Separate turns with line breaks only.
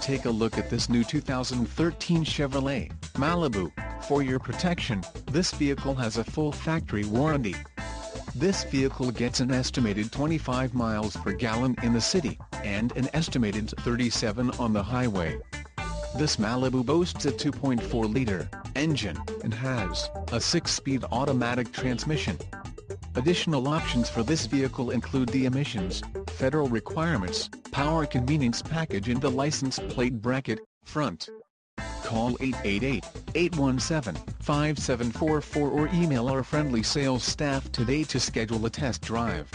take a look at this new 2013 Chevrolet Malibu. For your protection, this vehicle has a full factory warranty. This vehicle gets an estimated 25 miles per gallon in the city, and an estimated 37 on the highway. This Malibu boasts a 2.4-liter engine, and has a 6-speed automatic transmission. Additional options for this vehicle include the emissions, federal requirements, power convenience package and the license plate bracket, front. Call 888-817-5744 or email our friendly sales staff today to schedule a test drive.